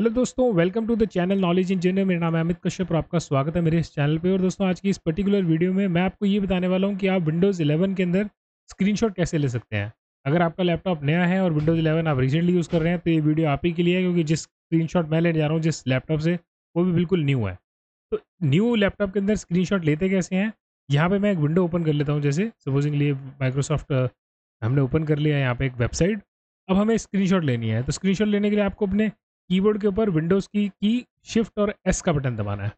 Hello दोस्तों welcome to the channel knowledge engineer मेरा नाम है अमित कश्यप और आपका स्वागत है मेरे इस चैनल पे। और दोस्तों, आज की इस पर्टिकुलर वीडियो में मैं आपको ये बताने वाला हूँ कि आप विंडोज़ 11 के अंदर स्क्रीनशॉट कैसे ले सकते हैं। अगर आपका लैपटॉप नया है और विंडोज़ 11 आप रिसेंटली यूज़ कर रहे हैं तो ये वीडियो आप ही के लिए है, क्योंकि जिस स्क्रीन मैं लेने जा रहा हूँ, जिस लैपटॉप से, वो भी बिल्कुल न्यू है। तो न्यू लैपटॉप के अंदर स्क्रीन लेते कैसे हैं? यहाँ पर मैं एक विंडो ओपन कर लेता हूँ, जैसे सपोजिंगली माइक्रोसॉफ्ट हमने ओपन कर लिया है यहाँ पर एक वेबसाइट अब हमें स्क्रीनशॉट लेनी है। तो स्क्रीनशॉट लेने के लिए आपको अपने कीबोर्ड के ऊपर विंडोज़ की की शिफ्ट और एस का बटन दबाना है।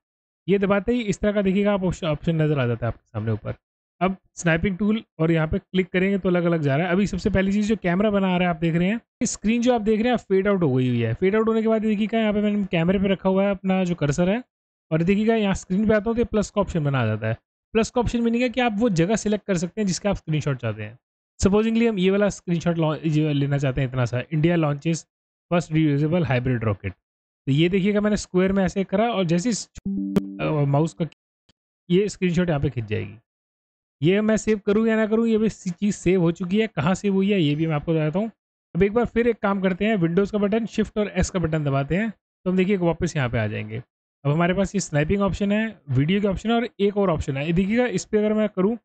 ये दबाते ही इस तरह का देखिएगा आप ऑप्शन नज़र आ जाता है आपके सामने ऊपर। अब स्नैपिंग टूल और यहाँ पे क्लिक करेंगे तो अलग अलग जा रहा है। अभी सबसे पहली चीज़ जो कैमरा बना रहा है, आप देख रहे हैं। स्क्रीन जो आप देख रहे हैं फेड आउट हो गई हुई है। फेड आउट होने के बाद देखिएगा यहाँ पे मैंने कैमरे पे रखा हुआ है अपना जो कर्सर है। और देखिएगा यहाँ स्क्रीन पे आता हूँ तो प्लस का ऑप्शन बना जाता है। प्लस का ऑप्शन मीनिंग है कि आप वो जगह सेलेक्ट कर सकते हैं जिसका आप स्क्रीन चाहते हैं। सपोजिंगली हम ये वाला स्क्रीन लेना चाहते हैं इतना सा। India launches first reusable hybrid rocket. तो ये देखिएगा मैंने स्क्वायर में ऐसे करा और जैसे माउस का ये स्क्रीनशॉट यहाँ पे खिंच जाएगी। ये मैं सेव करूँ या ना करूँ, ये भी चीज़ सेव हो चुकी है। कहाँ सेव हुई है, ये भी मैं आपको बताता हूँ। अब एक बार फिर एक काम करते हैं, विंडोज़ का बटन, शिफ्ट और एस का बटन दबाते हैं। तो हम देखिए वापस यहाँ पे आ जाएँगे। अब हमारे पास ये स्नैपिंग ऑप्शन है, वीडियो के ऑप्शन है और एक और ऑप्शन है। देखिएगा, इस पर अगर मैं करूँ,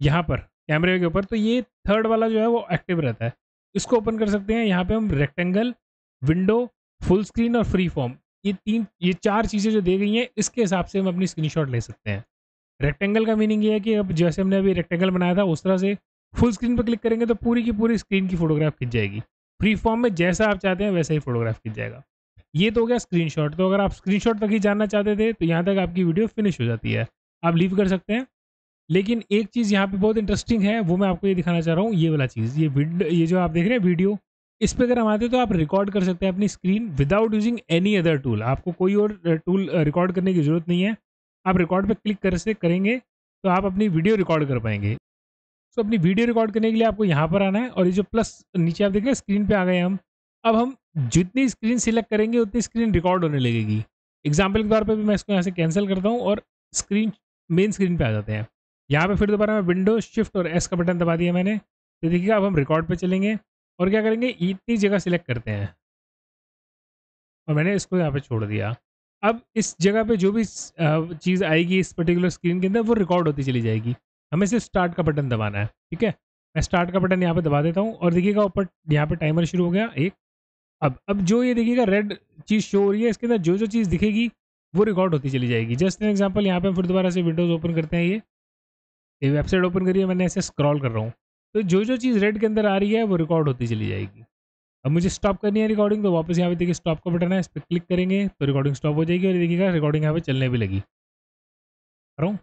यहाँ पर, कैमरे के ऊपर तो ये थर्ड वाला जो है वो एक्टिव रहता है। इसको ओपन कर सकते हैं, यहाँ पे हम रेक्टेंगल विंडो फुल स्क्रीन और फ्री फॉर्म ये तीन, ये चार चीज़ें जो दी गई हैं, इसके हिसाब से हम अपनी स्क्रीनशॉट ले सकते हैं। रेक्टेंगल का मीनिंग ये है कि अब जैसे हमने अभी रेक्टेंगल बनाया था, उस तरह से फुल स्क्रीन पर क्लिक करेंगे तो पूरी की पूरी स्क्रीन की फोटोग्राफ खिंच जाएगी। फ्री फॉर्म में जैसा आप चाहते हैं, वैसा ही फोटोग्राफ खिंच जाएगा। ये तो हो गया स्क्रीनशॉट तो अगर आप स्क्रीनशॉट तक ही जानना चाहते थे तो यहाँ तक आपकी वीडियो फिनिश हो जाती है। आप लीव कर सकते हैं। लेकिन एक चीज़ यहाँ पे बहुत इंटरेस्टिंग है, वो मैं आपको ये दिखाना चाह रहा हूँ, ये वाला चीज़, ये ये जो आप देख रहे हैं वीडियो इस पर अगर हम आते हैं तो आप रिकॉर्ड कर सकते हैं अपनी screen without using any other tool आपको कोई और टूल रिकॉर्ड करने की ज़रूरत नहीं है। आप रिकॉर्ड पर क्लिक कर से करेंगे तो आप अपनी वीडियो रिकॉर्ड कर पाएँगे। तो अपनी वीडियो रिकॉर्ड करने के लिए आपको यहाँ पर आना है और ये जो प्लस नीचे आप देखें स्क्रीन पे आ गए हम। अब हम जितनी स्क्रीन सिलेक्ट करेंगे, उतनी स्क्रीन रिकॉर्ड होने लगेगी। एग्ज़ाम्पल के तौर पर भी मैं इसको यहाँ से कैंसिल करता हूँ और स्क्रीन मेन स्क्रीन पे आ जाते हैं। यहाँ पे फिर दोबारा मैं विंडो शिफ्ट और एस का बटन दबा दिया मैंने। तो देखिएगा, अब हम रिकॉर्ड पे चलेंगे। और क्या करेंगे? इतनी जगह सिलेक्ट करते हैं। और मैंने इसको यहाँ पे छोड़ दिया। अब इस जगह पे जो भी चीज़ आएगी इस पर्टिकुलर स्क्रीन के अंदर, वो रिकॉर्ड होती चली जाएगी। हमें सिर्फ़ स्टार्ट का बटन दबाना है, ठीक है? मैं स्टार्ट का बटन यहाँ पे दबा देता हूँ और देखिएगा ऊपर यहाँ पे टाइमर शुरू हो गया, एक। अब अब जो ये देखिएगा रेड चीज़ शो हो रही है, इसके अंदर जो जो चीज़ दिखेगी, वो रिकॉर्ड होती चली जाएगी। जस्ट एन एग्ज़ाम्पल यहाँ पे फिर दोबारा से विंडोज़ ओपन करते हैं ये। ये वेबसाइट ओपन करिए मैंने ऐसे स्क्रॉल कर रहा हूँ। तो जो जो चीज़ रेड के अंदर आ रही है, वो रिकॉर्ड होती चली जाएगी। अब मुझे स्टॉप करनी है रिकॉर्डिंग तो वापस यहाँ पे देखिए स्टॉप का बटन है, इस पर क्लिक करेंगे तो रिकॉर्डिंग स्टॉप हो जाएगी और देखिएगा रिकॉर्डिंग यहाँ पे चलने भी लगी। रहा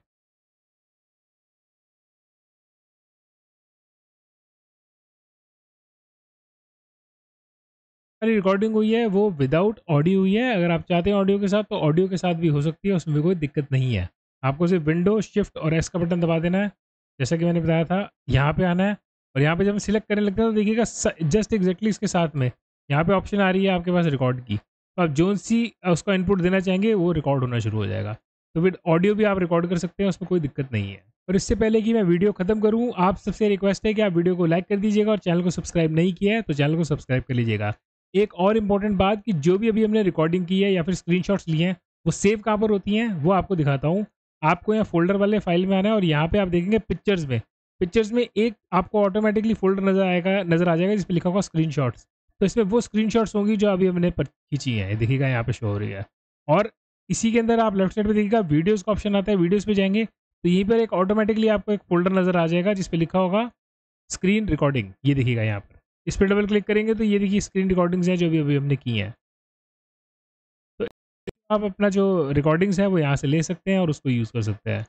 अरे रिकॉर्डिंग हुई है, वो विदाउट ऑडियो हुई है, अगर आप चाहते हैं ऑडियो के साथ तो ऑडियो के साथ भी हो सकती है, उसमें कोई दिक्कत नहीं है। आपको सिर्फ़ विंडो शिफ्ट और एस का बटन दबा देना है। जैसा कि मैंने बताया था, यहाँ पे आना है और यहाँ पे जब हम सिलेक्ट करने लगते हैं तो देखिएगा जस्ट एग्जैक्टली इसके साथ में यहाँ पे ऑप्शन आ रही है आपके पास रिकॉर्ड की। तो आप जो सी उसका इनपुट देना चाहेंगे, वो रिकॉर्ड होना शुरू हो जाएगा। तो फिर ऑडियो भी आप रिकॉर्ड कर सकते हैं, उसमें कोई दिक्कत नहीं है। और इससे पहले कि मैं वीडियो खत्म करूँ, आप सबसे रिक्वेस्ट है कि आप वीडियो को लाइक कर दीजिएगा और चैनल को सब्सक्राइब नहीं किया है तो चैनल को सब्सक्राइब कर लीजिएगा। एक और इंपॉर्टेंट बात कि जो भी अभी हमने रिकॉर्डिंग की है या फिर स्क्रीनशॉट्स लिए हैं, वो सेव कहाँ पर होती हैं, वो आपको दिखाता हूँ। आपको यहाँ फोल्डर वाले फ़ाइल में आना है और यहाँ पे आप देखेंगे पिक्चर्स में। पिक्चर्स में एक आपको ऑटोमेटिकली फोल्डर नज़र आएगा, नज़र आ जाएगा, जिसपे लिखा होगा स्क्रीन तो इसमें वो स्क्रीन होंगी जो अभी हमने खींची है। देखिएगा, यहाँ पे शो हो रही है। और इसी के अंदर आप लेफ़्ट साइड पे देखिएगा वीडियोस का ऑप्शन आता है वीडियोस पे जाएँगे तो यहीं पर एक ऑटोमेटिकली आपको एक फोल्डर नज़र आ जाएगा, जिसपे लिखा होगा स्क्रीन रिकॉर्डिंग ये देखिएगा यहाँ पर। इस पर डबल क्लिक करेंगे तो ये देखिए स्क्रीन रिकॉर्डिंग्स हैं जो भी अभी हमने की हैं। आप अपना जो रिकॉर्डिंग्स है, वो यहाँ से ले सकते हैं और उसको यूज़ कर सकते हैं।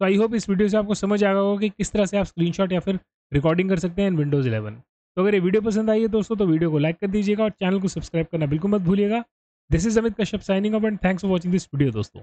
तो आई होप इस वीडियो से आपको समझ आ गया होगा कि किस तरह से आप स्क्रीनशॉट या फिर रिकॉर्डिंग कर सकते हैं इन विंडोज़ 11 तो अगर ये वीडियो पसंद आई है दोस्तों तो वीडियो को लाइक कर दीजिएगा और चैनल को सब्सक्राइब करना बिल्कुल मत भूलिएगा। This is Amit Kashyap signing up and thanks for watching this video दोस्तों।